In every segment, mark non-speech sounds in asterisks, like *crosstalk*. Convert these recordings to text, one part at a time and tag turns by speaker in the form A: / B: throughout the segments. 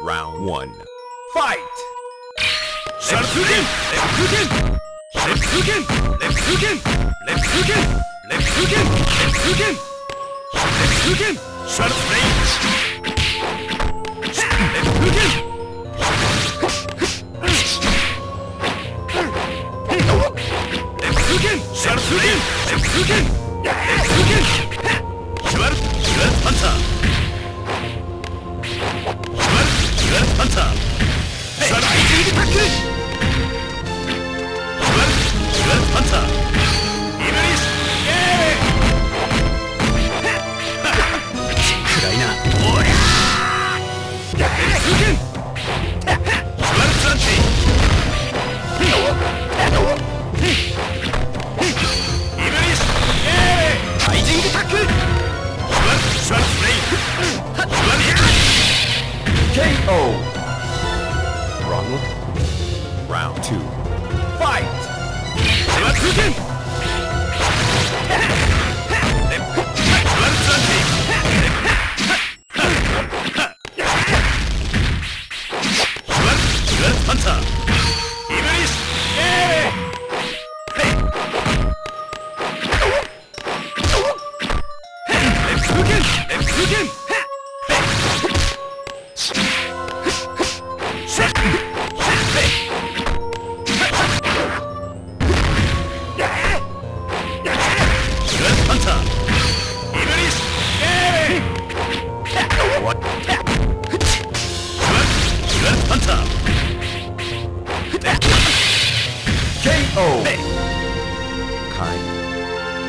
A: Round one.
B: Fight!
C: Sharkugen! Lepsugen! Lepsugen! Lepsugen! Lepsugen! Lepsugen! Lepsugen! Lepsugen! Sharp blades! Lepsugen! Lepsugen! Sharp blades! Lepsugen! Lepsugen! Sharp! Sharp hunter! タックシュワルツハンターイブリ。スイエーイ
A: 暗いな
C: おりゃー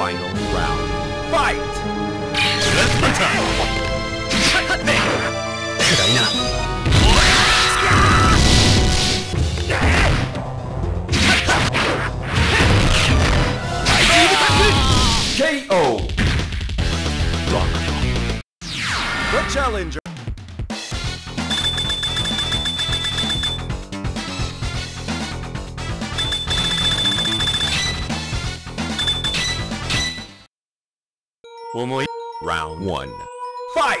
A: final round.
B: Fight!
C: 暗い
B: な。KO! K.O. The challenger!
A: one.
B: Fight!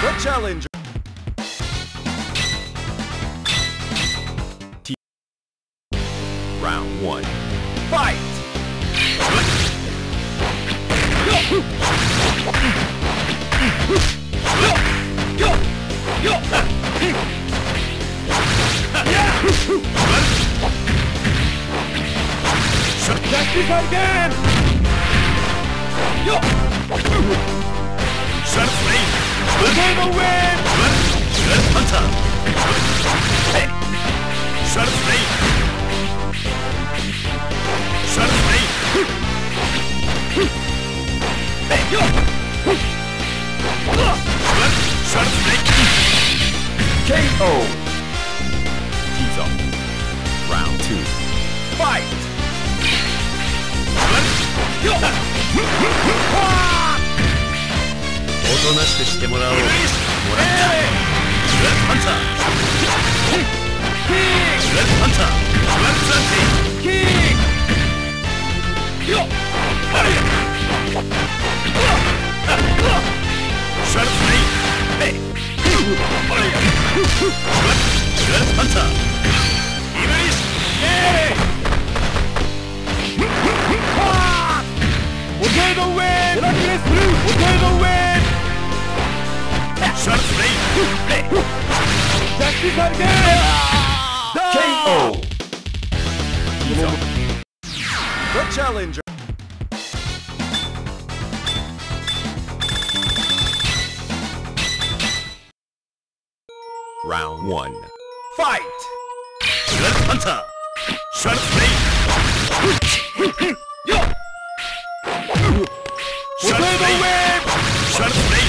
B: The challenger. again!
C: Yo! Shut
B: flame! Turtle win!
C: Shut hunter! Hey! Shut flame! Shut flame! Hey! Yo! Shut flame!
B: KO!
A: He's up. Round two.
B: Fight!
A: おとなしくしてもらおう。
C: もらったブラッパンターブラッパンターブラックンテーよっあれシャルプレイラッパンターイブリスエイ
B: We're win!
C: You're not going to! We're win! Shut me! That's
B: it again! KO! The challenger!
A: Round one.
B: Fight!
C: Hunter! Shut me! Shut up.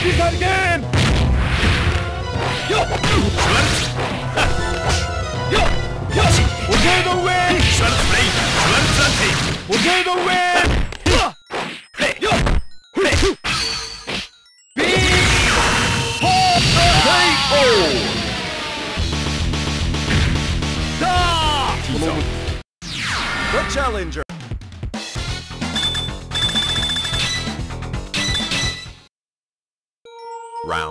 B: She's out again!
C: Yo! Yo! Yo! We're
B: going to win!
C: We're
B: going to win!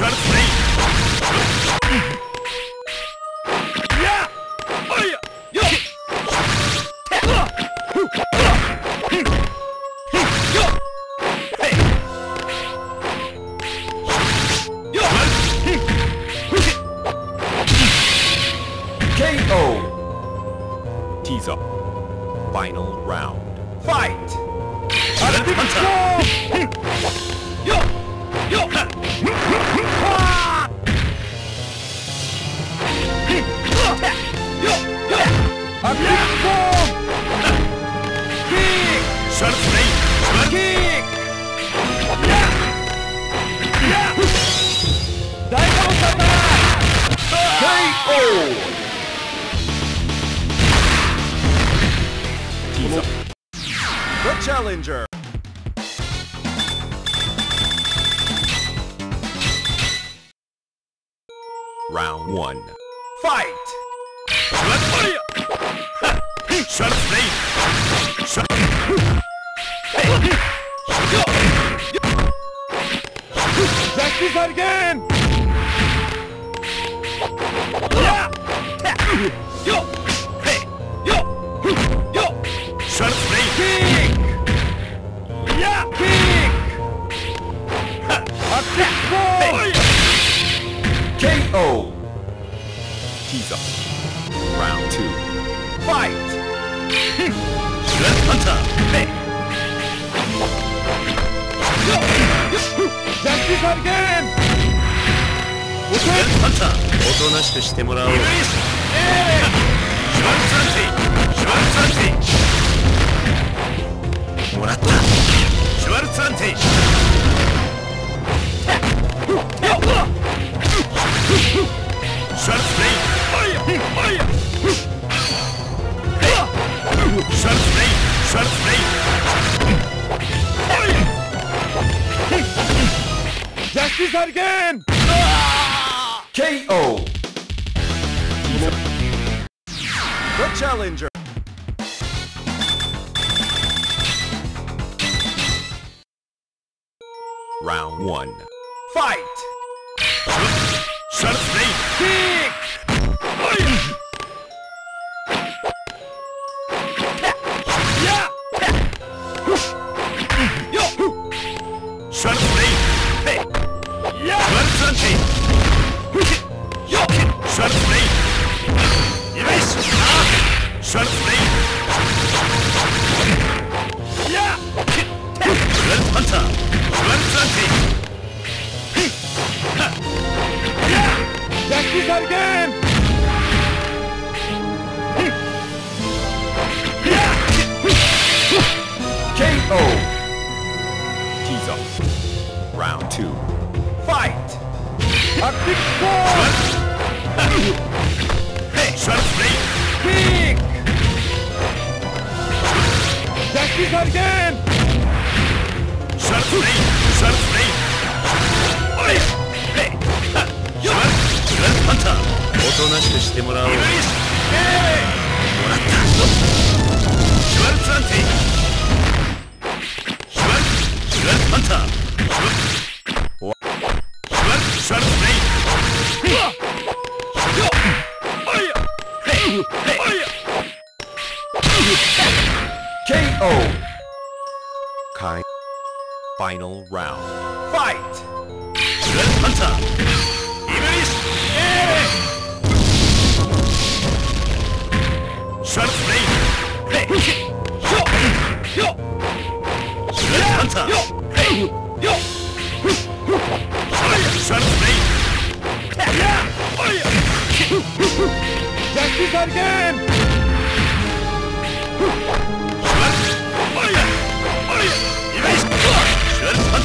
A: Shut up!
B: the challenger.
A: Round one.
B: Fight! Practice that again!
C: Yo! Hey! Yo! Yo!
B: Shut up, snake. KO!
A: Tease up. Round two.
B: Fight!
C: Left Hunter!
B: Jump shot again!
C: Left Hunter!
A: おとなしくしてもらおう。
C: final round. Fight! Hunter! Iberis! Yo. Flame! Hunter! Yo! Yo! Yo!
B: Yo!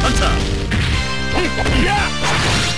B: Hunter! Yeah!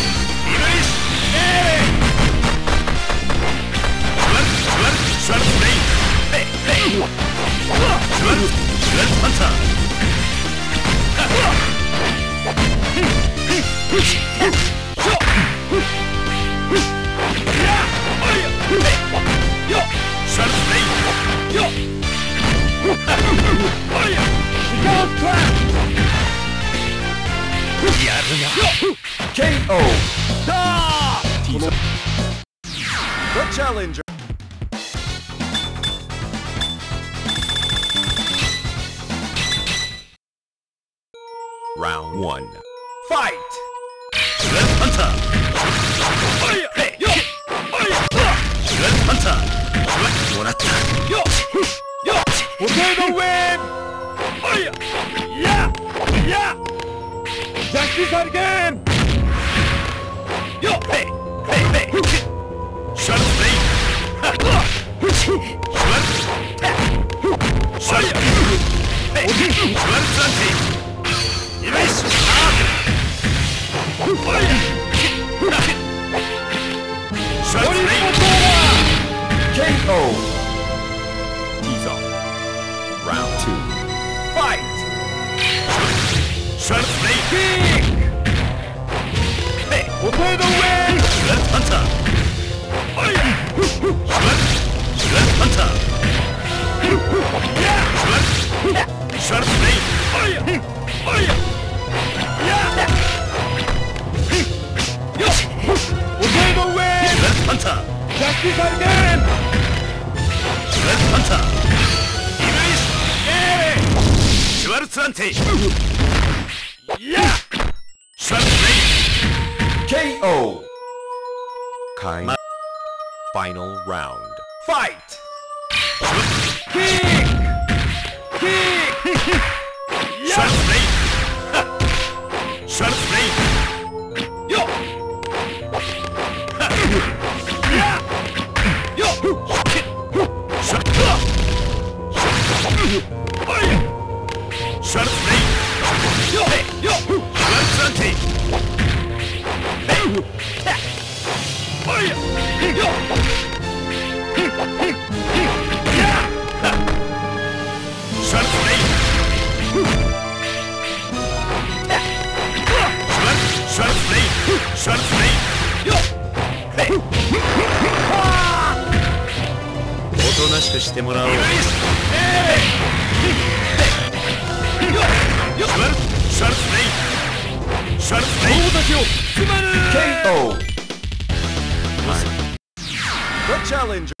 B: KO The challenger.
A: Round one.
B: Fight!
C: Hunter! Justified again! Red Hunter! Iblis! Ere!
B: Yeah! Schwarzblade! KO!
A: Kind. Ma Final round.
B: Fight! Kick!
C: Kick! *laughs* お
A: となしくしてもらおう。
C: シャルツレイシャルツレイ友達を配るケイ
A: ト
B: The challenger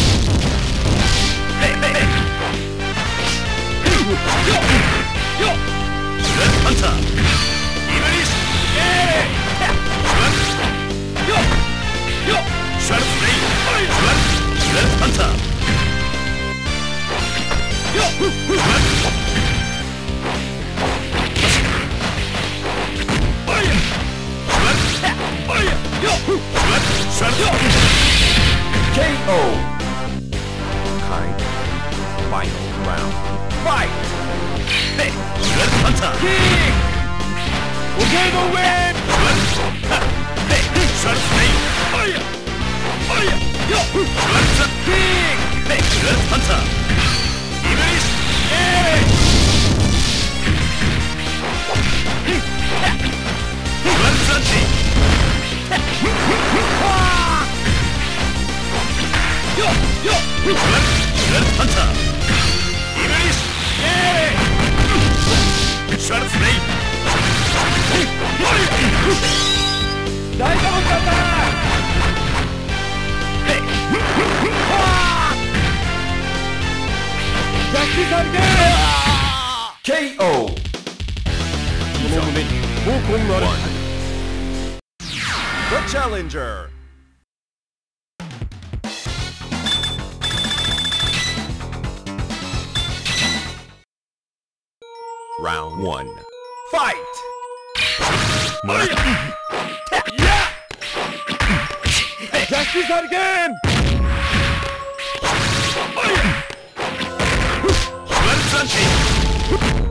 B: Yo! for win! The
A: Challenger Round 1
B: Fight!
C: ま
B: だ Yeah!
C: Just do that again! Let's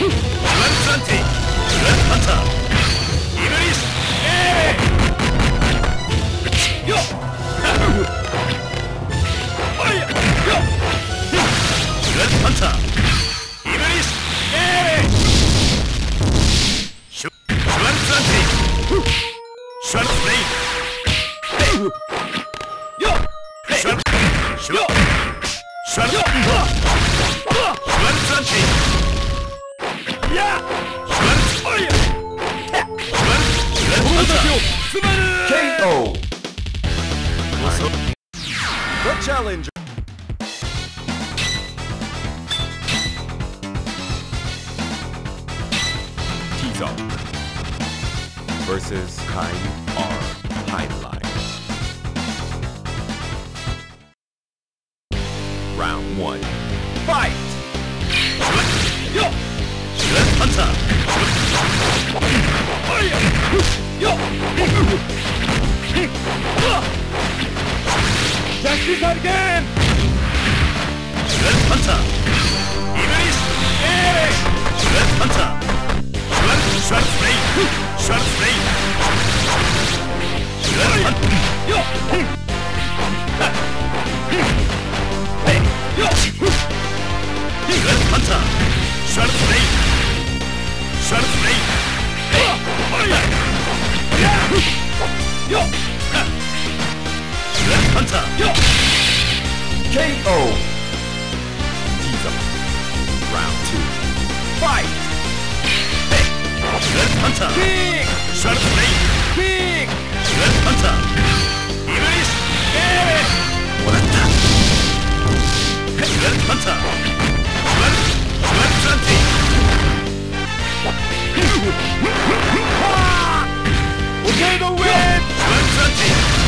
C: ランプランテラハンター
A: KO. The challenger.
C: Tizoc versus Kain R. Heinlein. out again! Shred Hunter! Iblis! Eric! Shred Hunter! Shred, Shred Flame! Shred Flame! Shred Hunter! Yo! Hey!
B: Yo! Shred Hunter! Shred
C: Flame! Shred Flame! Hey! Yo! Hunter!
A: KO! He's up. Round two. Fight!
C: Hey! Red Hunter! Big! Shut up, Big!
B: Red Hunter!
C: Iris! Hey!
B: Waratta! Hey, Red Hunter! Red! Red Zanti! We're
C: getting a win! Red Zanti!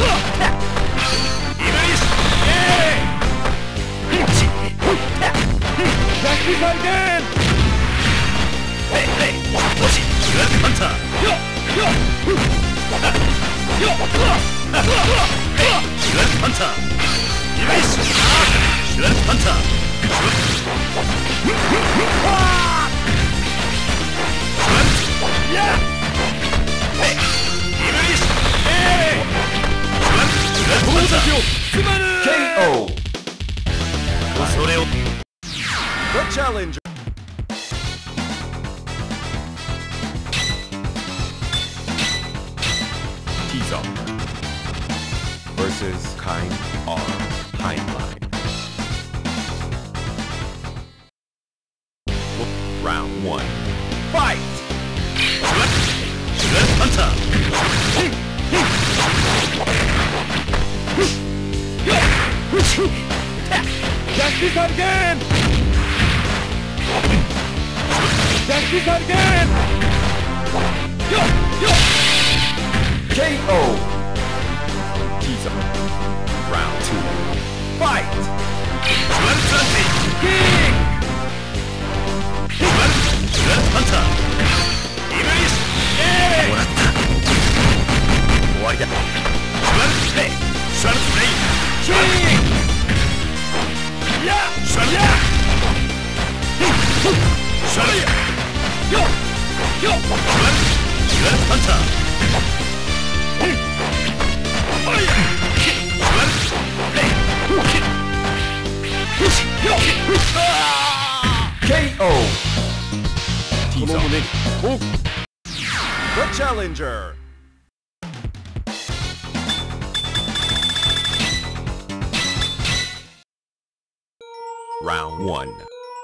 C: ハンター
B: チャ
C: レン
B: ジ Justice again! Justice again!
A: KO! He's up. Round two. Fight!
C: Let's punch it. King. Let's Left hunter! もら
B: っ
C: た。終わりだ。スワルツプレイスワルツプレイ。
B: キ
C: ーやスワルツスワルツ
B: よ
C: よスワルツスワルツパン
B: チャーファイヤー
C: スワルツプレイ
A: KO
D: この胸に
A: the challenger. Round one.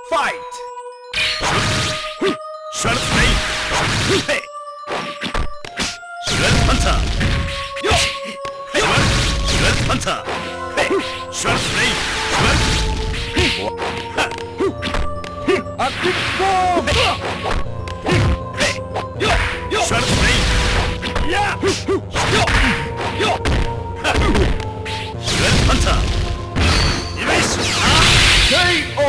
A: Fight!
B: Shut Shred of Hey! Shred Hunter! Yo! Hey! Shred Hunter! Hey! Shred Blade! Shred! A big bomb! Shut up! Yeah! Yo! Yo! Shred Hunter! Erase!
A: K.O.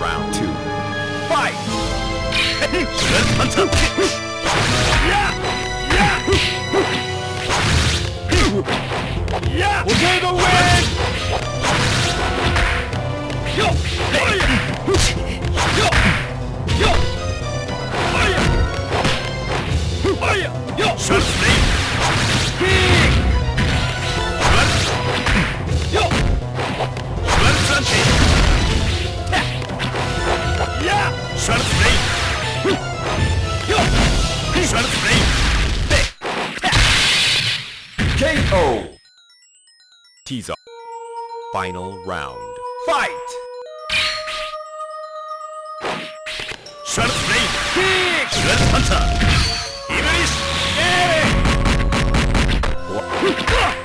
A: Round 2 Fight!
B: Shred Hunter! Yeah! Yeah! Yeah! We'll get away! Yo!
A: KO! Tease. Final round. Fight!
D: キッ
B: クグッドパンツーイブリスエーレ